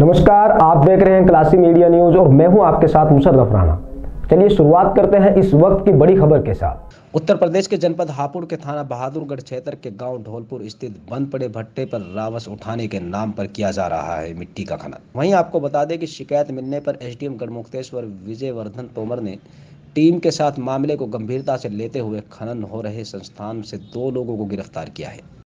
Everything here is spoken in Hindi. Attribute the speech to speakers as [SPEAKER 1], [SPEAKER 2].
[SPEAKER 1] नमस्कार, आप देख रहे हैं क्लासी मीडिया न्यूज़ और मैं हूँ आपके साथ मुशर्रफ राणा। चलिए शुरुआत करते हैं इस वक्त की बड़ी खबर के साथ।
[SPEAKER 2] उत्तर प्रदेश के जनपद हापुड़ के थाना बहादुरगढ़ क्षेत्र के गाँव ढोलपुर स्थित बंद पड़े भट्टे पर रावस उठाने के नाम पर किया जा रहा है मिट्टी का खनन। वहीं आपको बता दें कि शिकायत मिलने पर एसडीएम गढ़मुक्तेश्वर विजय वर्धन तोमर ने टीम के साथ मामले को गंभीरता से लेते हुए खनन हो रहे संस्थान से दो लोगों को गिरफ़्तार किया है।